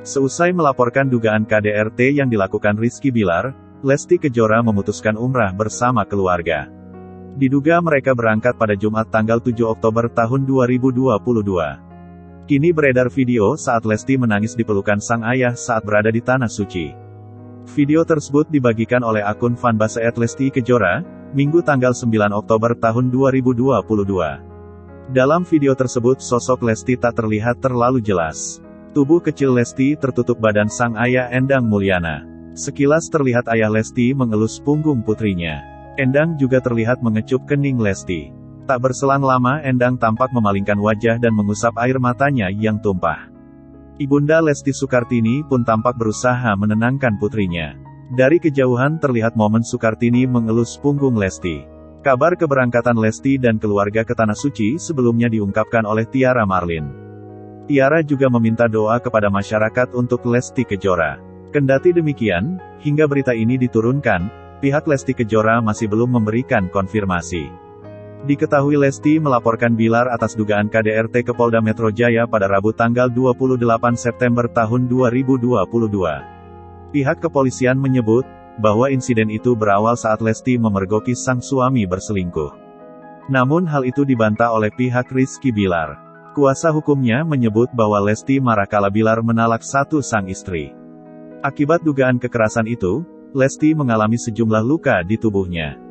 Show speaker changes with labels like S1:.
S1: Seusai melaporkan dugaan KDRT yang dilakukan Rizky Bilar, Lesti Kejora memutuskan umrah bersama keluarga. Diduga mereka berangkat pada Jumat tanggal 7 Oktober tahun 2022. Kini beredar video saat Lesti menangis di pelukan sang ayah saat berada di Tanah Suci. Video tersebut dibagikan oleh akun fanbase Lesti Kejora, Minggu tanggal 9 Oktober tahun 2022. Dalam video tersebut sosok Lesti tak terlihat terlalu jelas. Tubuh kecil Lesti tertutup badan sang ayah Endang Mulyana. Sekilas terlihat ayah Lesti mengelus punggung putrinya. Endang juga terlihat mengecup kening Lesti. Tak berselang lama Endang tampak memalingkan wajah dan mengusap air matanya yang tumpah. Ibunda Lesti Sukartini pun tampak berusaha menenangkan putrinya. Dari kejauhan terlihat momen Sukartini mengelus punggung Lesti. Kabar keberangkatan Lesti dan keluarga ke Tanah Suci sebelumnya diungkapkan oleh Tiara Marlin. Tiara juga meminta doa kepada masyarakat untuk Lesti Kejora. Kendati demikian, hingga berita ini diturunkan, pihak Lesti Kejora masih belum memberikan konfirmasi. Diketahui Lesti melaporkan Bilar atas dugaan KDRT ke Polda Metro Jaya pada Rabu tanggal 28 September tahun 2022. Pihak kepolisian menyebut, bahwa insiden itu berawal saat Lesti memergoki sang suami berselingkuh. Namun hal itu dibantah oleh pihak Rizky Bilar. Kuasa hukumnya menyebut bahwa Lesti marah kala Bilar menalak satu sang istri. Akibat dugaan kekerasan itu, Lesti mengalami sejumlah luka di tubuhnya.